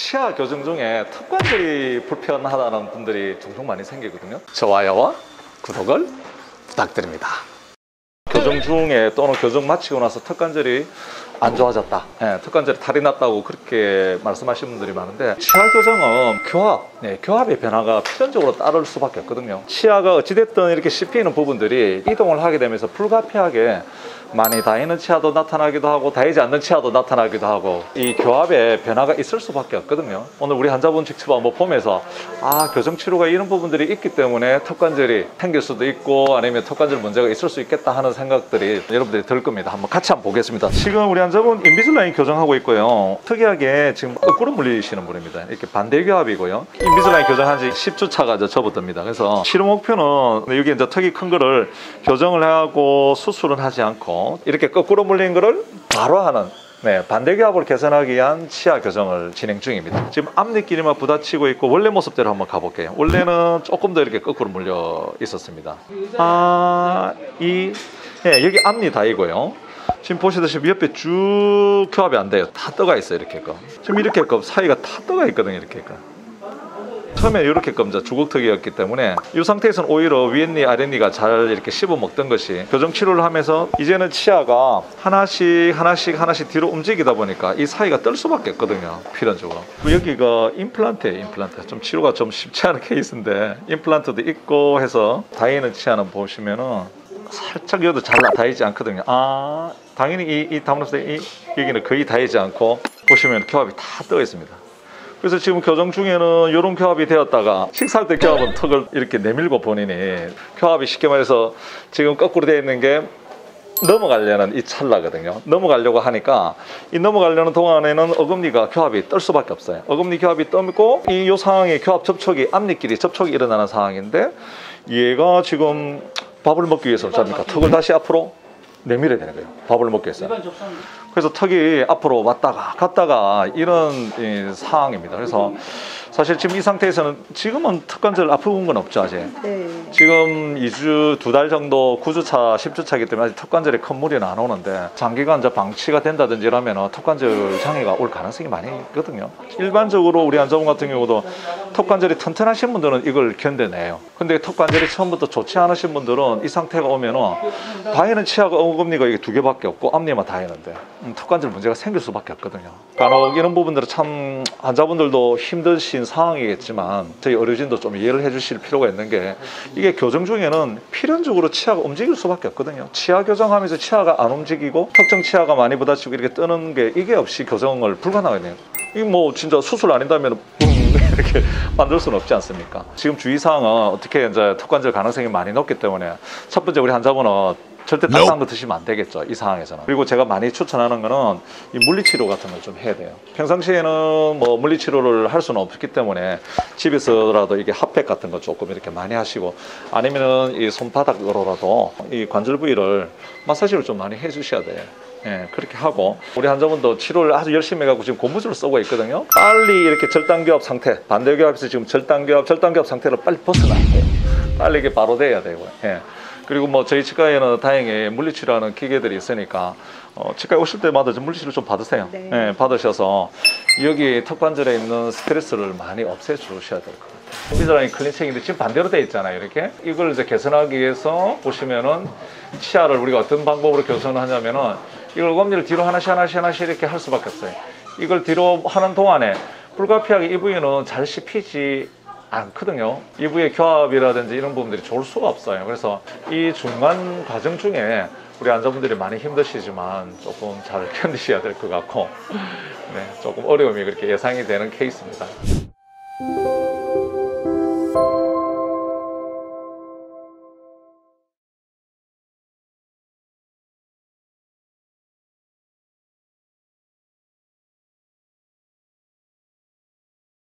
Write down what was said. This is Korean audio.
치아 교정 중에 턱관절이 불편하다는 분들이 종종 많이 생기거든요. 좋아요와 구독을 부탁드립니다. 교정 중에 또는 교정 마치고 나서 턱관절이 안 좋아졌다. 예, 턱관절에 탈이 났다고 그렇게 말씀하시는 분들이 많은데 치아 교정은 교합, 네, 교합의 변화가 필연적으로 따를 수밖에 없거든요. 치아가 어찌됐든 이렇게 씹히는 부분들이 이동을 하게 되면서 불가피하게 많이 닿이는 치아도 나타나기도 하고 닿이지 않는 치아도 나타나기도 하고 이 교합에 변화가 있을 수밖에 없거든요. 오늘 우리 환자분 직접 한번 보면서 아 교정 치료가 이런 부분들이 있기 때문에 턱관절이 생길 수도 있고 아니면 턱관절 문제가 있을 수 있겠다 하는 생각들이 여러분들이 들 겁니다. 한번 같이 한번 보겠습니다. 지금 우리 환자분 인비슬라인 교정하고 있고요. 특이하게 지금 거꾸로 물리시는 분입니다. 이렇게 반대 교합이고요. 인비슬라인 교정한 지 10주 차가 이제 접어듭니다. 그래서 치료 목표는 여기 이제 턱이 큰 거를 교정을 하고 수술은 하지 않고 이렇게 거꾸로 물린 거를 바로 하는 네, 반대 교합을 개선하기 위한 치아 교정을 진행 중입니다. 지금 앞니끼리만 부딪히고 있고 원래 모습대로 한번 가볼게요. 원래는 조금 더 이렇게 거꾸로 물려 있었습니다. 아, 이 예, 여기 앞니 다이고요. 지금 보시다시피 옆에 쭉 교합이 안 돼요. 다 떠가 있어요, 이렇게 끔. 지금 이렇게 끔 사이가 다 떠가 있거든요, 이렇게 끔. 처음에 이렇게 검자 주걱턱이었기 때문에 이 상태에서는 오히려 위엔니 아랫니가 잘 이렇게 씹어 먹던 것이 교정 치료를 하면서 이제는 치아가 하나씩 하나씩 하나씩 뒤로 움직이다 보니까 이 사이가 뜰 수밖에 없거든요 필연적으로 여기가 임플란트예요 임플란트 좀 치료가 좀 쉽지 않은 케이스인데 임플란트도 있고 해서 다이는 치아는 보시면은 살짝 여도 잘 닿이지 않거든요 아 당연히 이, 이 담로스의 이 여기는 거의 닿이지 않고 보시면 교합이 다 떠 있습니다 그래서 지금 교정 중에는 이런 교합이 되었다가 식사할 때 교합은 턱을 이렇게 내밀고 본인이 교합이 쉽게 말해서 지금 거꾸로 되어 있는 게 넘어가려는 이 찰나거든요. 넘어가려고 하니까 이 넘어가려는 동안에는 어금니가 교합이 뜰 수밖에 없어요. 어금니 교합이 뜨고 이 요 상황에 교합 접촉이 앞니끼리 접촉이 일어나는 상황인데 얘가 지금 밥을 먹기 위해서 어쩝니까? 턱을 다시 앞으로 내밀어야 되는 거예요. 밥을 먹기 위해서. 그래서 턱이 앞으로 왔다가 갔다가 이런 이 상황입니다. 그래서 사실 지금 이 상태에서는 지금은 턱관절 아픈 건 없죠 아직. 네. 지금 2주 두 달 정도 9주차 10주차이기 때문에 아직 턱관절에 큰 무리는 안 오는데 장기간 이제 방치가 된다든지 이러면 턱관절 장애가 올 가능성이 많이 있거든요. 일반적으로 우리 환자분 같은 경우도 턱관절이 튼튼하신 분들은 이걸 견뎌내요. 근데 턱관절이 처음부터 좋지 않으신 분들은 이 상태가 오면은 다이는 치아가 어금니가 이게 두 개밖에 없고 앞니만 다이는데 음, 턱관절 문제가 생길 수밖에 없거든요. 간혹 이런 부분들은 참 환자분들도 힘드신 상황이겠지만 저희 의료진도 좀 이해를 해주실 필요가 있는 게 이게 교정 중에는 필연적으로 치아가 움직일 수밖에 없거든요. 치아 교정하면서 치아가 안 움직이고 특정 치아가 많이 부딪히고 이렇게 뜨는 게 이게 없이 교정을 불가능하네요. 이게 뭐 진짜 수술 아닌다면 붕 이렇게 만들 수는 없지 않습니까? 지금 주의사항은 어떻게 이제 턱관절 가능성이 많이 높기 때문에 첫 번째 우리 환자분은 절대 따뜻한 거 드시면 안 되겠죠 이 상황에서는 그리고 제가 많이 추천하는 거는 이 물리치료 같은 걸 좀 해야 돼요 평상시에는 뭐 물리치료를 할 수는 없기 때문에 집에서라도 이게 핫팩 같은 거 조금 이렇게 많이 하시고 아니면은 이 손바닥으로라도 이 관절 부위를 마사지를 좀 많이 해주셔야 돼요 예, 그렇게 하고 우리 환자분도 치료를 아주 열심히 해갖고 지금 고무줄을 쓰고 있거든요. 빨리 이렇게 절단교합 상태, 반대교합에서 지금 절단교합, 절단교합 상태를 빨리 벗어나야 돼요. 빨리 이게 바로 돼야 되고. 예. 그리고 뭐 저희 치과에는 다행히 물리치료하는 기계들이 있으니까 어, 치과에 오실 때마다 좀 물리치료 좀 받으세요. 네. 예, 받으셔서 여기 턱 관절에 있는 스트레스를 많이 없애주셔야 될 것 같아요. 인비사라인 클린책인데 지금 반대로 돼 있잖아요. 이렇게 이걸 이제 개선하기 위해서 보시면은 치아를 우리가 어떤 방법으로 개선을 하냐면은 이걸 검니를 뒤로 하나씩 하나씩 하나씩 이렇게 할 수밖에 없어요. 이걸 뒤로 하는 동안에 불가피하게 이 부위는 잘 씹히지 않거든요. 이 부위의 교합이라든지 이런 부분들이 좋을 수가 없어요. 그래서 이 중간 과정 중에 우리 환자분들이 많이 힘드시지만 조금 잘 견디셔야 될 것 같고 네, 조금 어려움이 그렇게 예상이 되는 케이스입니다.